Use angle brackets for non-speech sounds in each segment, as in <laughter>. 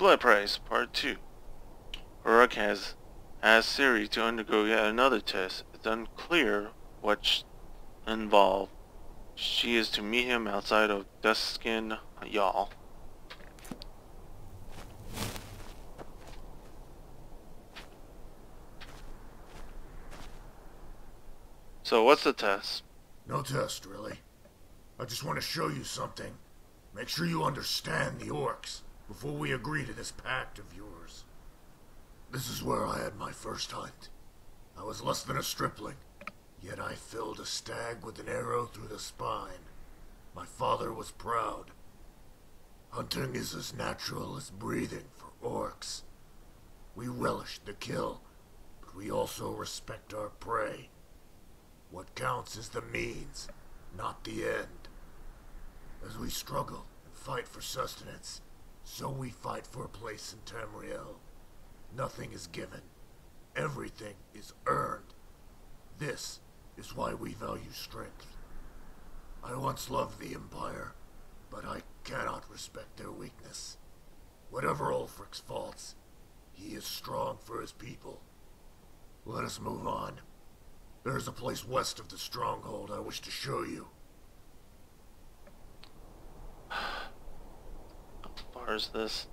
Blood Price, Part 2. Urzoc has asked Siri to undergo yet another test. It's unclear what's involved. She is to meet him outside of Dushnikh Yal. So what's the test? No test, really. I just want to show you something. Make sure you understand the orcs before we agree to this pact of yours. This is where I had my first hunt. I was less than a stripling, yet I filled a stag with an arrow through the spine. My father was proud. Hunting is as natural as breathing for orcs. We relish the kill, but we also respect our prey. What counts is the means, not the end. As we struggle and fight for sustenance, so we fight for a place in Tamriel. Nothing is given. Everything is earned. This is why we value strength. I once loved the Empire, but I cannot respect their weakness. Whatever Ulfric's faults, he is strong for his people. Let us move on. There is a place west of the stronghold I wish to show you. This?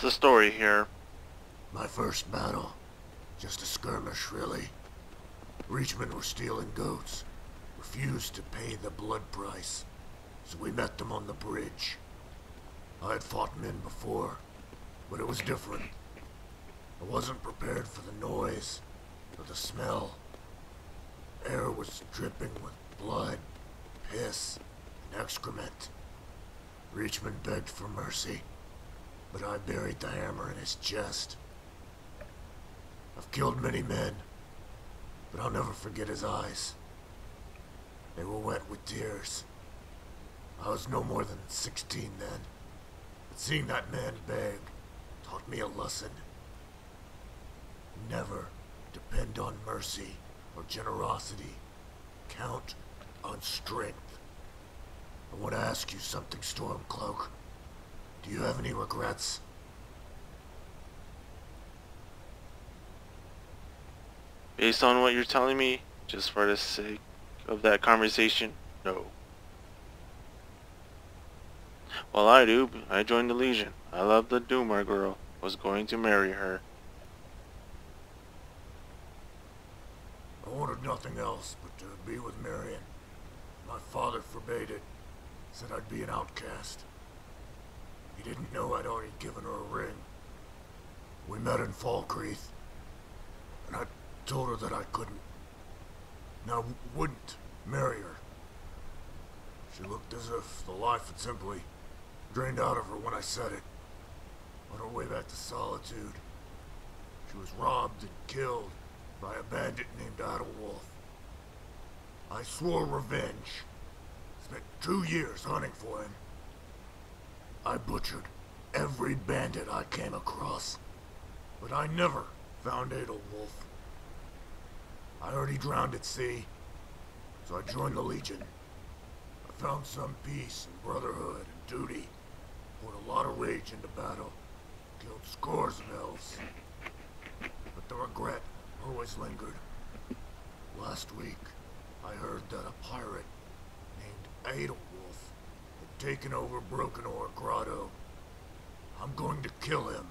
The story here? My first battle. Just a skirmish, really. Reachmen were stealing goats. Refused to pay the blood price. So we met them on the bridge. I had fought men before, but it was different. I wasn't prepared for the noise, or the smell. Air was dripping with blood, piss, and excrement. Reachman begged for mercy but I buried the hammer in his chest. I've killed many men, but I'll never forget his eyes. They were wet with tears. I was no more than 16 then, but seeing that man beg taught me a lesson. Never depend on mercy or generosity. Count on strength. I want to ask you something, Stormcloak. Do you have any regrets? Based on what you're telling me, just for the sake of that conversation, no. Well, I do. I joined the Legion. I love the Dunmer girl. Was going to marry her. I wanted nothing else but to be with Marion. My father forbade it. Said I'd be an outcast. He didn't know I'd already given her a ring. We met in Falkreath, and I told her that I couldn't. No, wouldn't marry her. She looked as if the life had simply drained out of her when I said it. On her way back to Solitude, she was robbed and killed by a bandit named Idlewolf. I swore revenge. Spent two years hunting for him. I butchered every bandit I came across. But I never found Adolwolf. I already drowned at sea, so I joined the Legion. I found some peace and brotherhood and duty. Poured a lot of rage into battle. Killed scores of elves. But the regret always lingered. Last week, I heard that a pirate named Adolwolf had taken over Broken Oar Grotto. I'm going to kill him,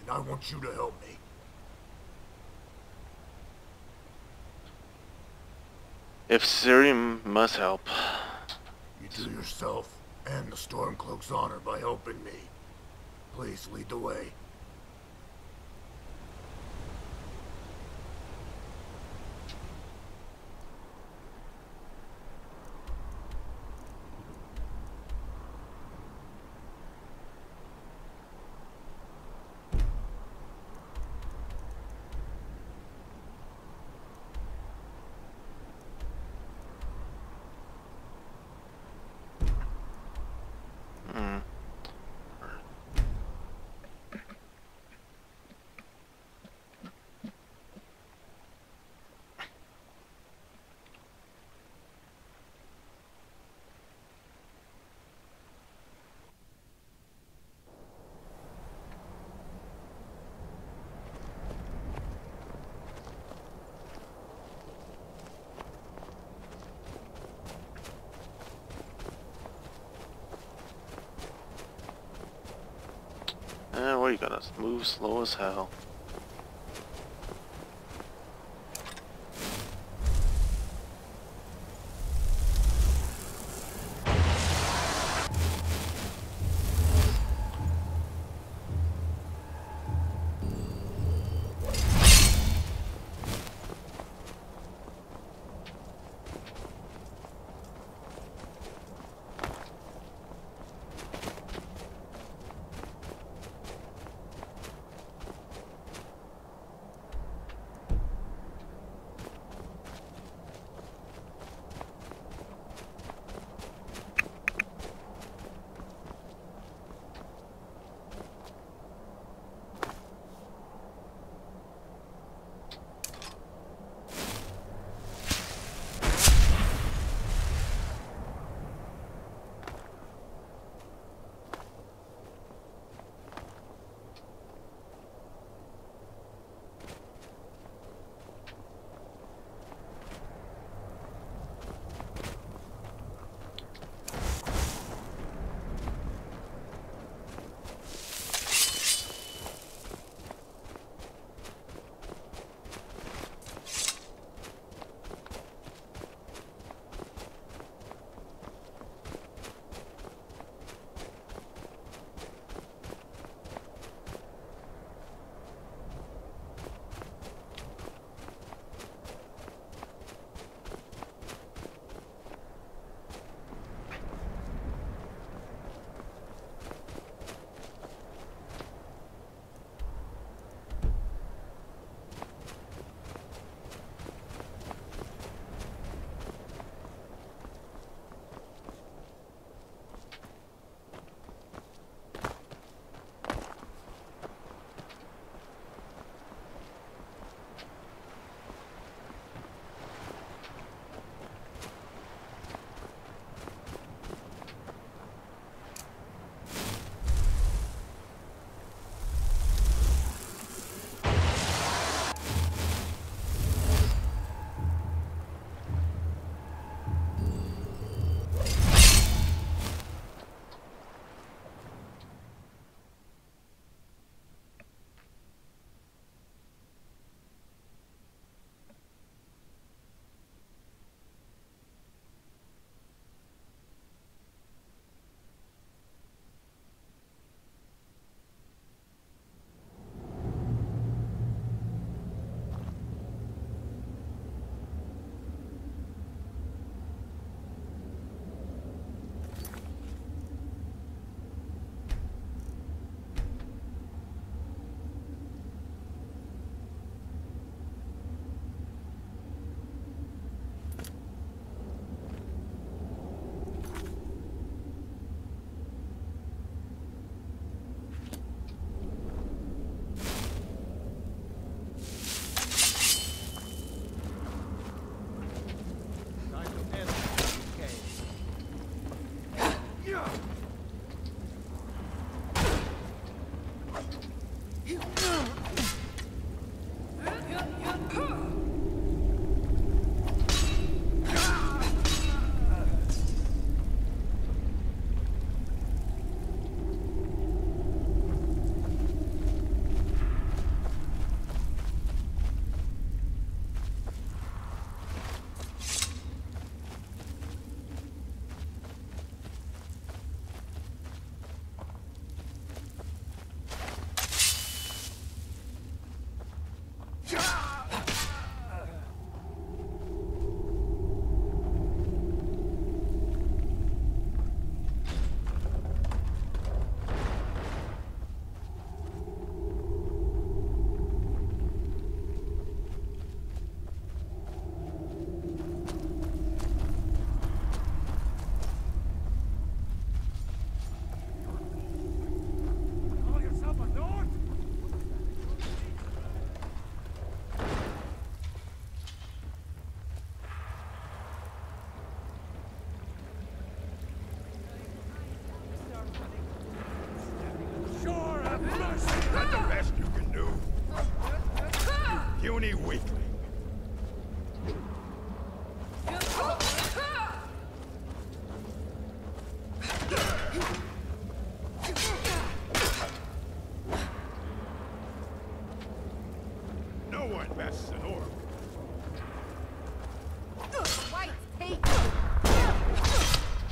and I want you to help me. If Ciri must help. You do yourself and the Stormcloak's honor by helping me. Please lead the way. Gotta move slow as hell.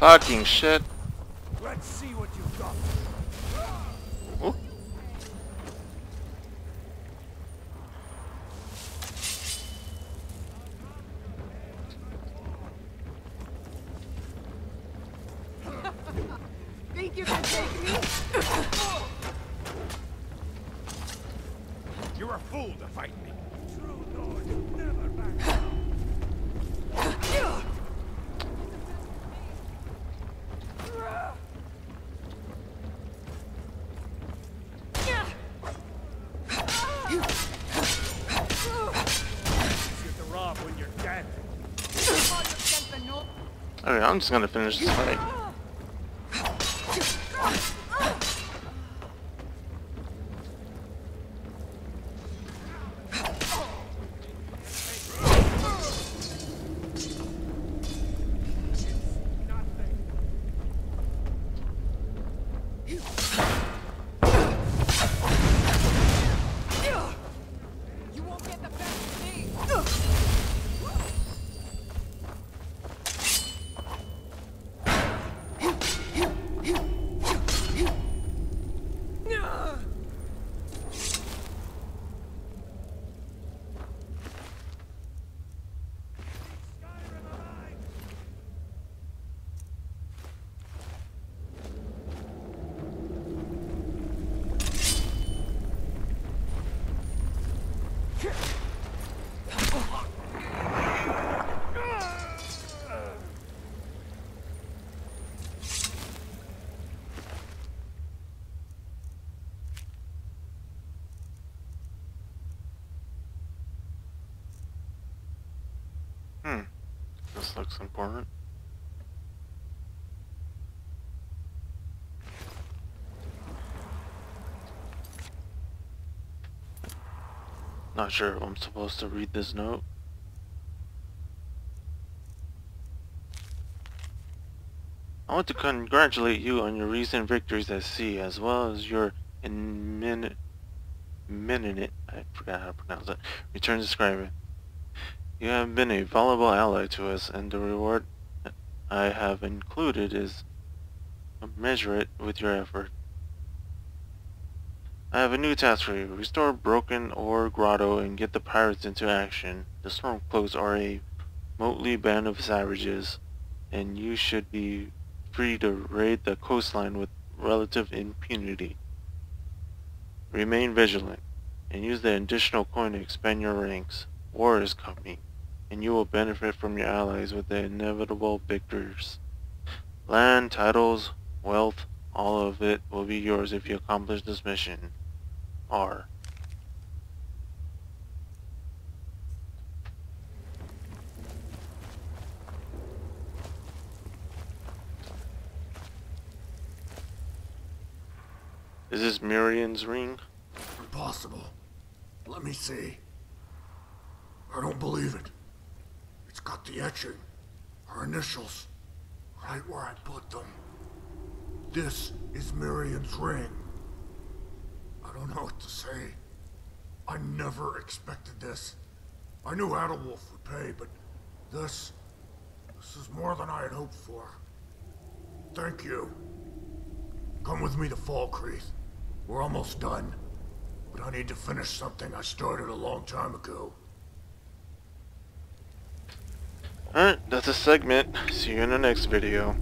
Fucking shit. Let's see what you've got. Ooh. <laughs> Think you can take me? You're a fool to fight me. True Lord never back down. Easier to rob when you're dead. Call yourself a no- Okay, I'm just gonna finish this fight. You won't get the best of me. Hmm. Looks important. Not sure if I'm supposed to read this note. I want to congratulate you on your recent victories at sea, as well as your imminent, imminent, I forgot how to pronounce it, return to Skyrim. You have been a valuable ally to us, and the reward I have included is commensurate with your effort. I have a new task for you. Restore Broken Oar Grotto and get the pirates into action. The Stormcloaks are a motley band of savages, and you should be free to raid the coastline with relative impunity. Remain vigilant, and use the additional coin to expand your ranks. War is coming, and you will benefit from your allies with the inevitable victors. Land, titles, wealth, all of it will be yours if you accomplish this mission. R. Is this Miriam's ring? Impossible. Let me see. I don't believe it. It's got the etching. Her initials. Right where I put them. This is Miriam's ring. I don't know what to say. I never expected this. I knew Adalwolf would pay, but this... This is more than I had hoped for. Thank you. Come with me to Falkreath. We're almost done. But I need to finish something I started a long time ago. Alright, that's a segment. See you in the next video.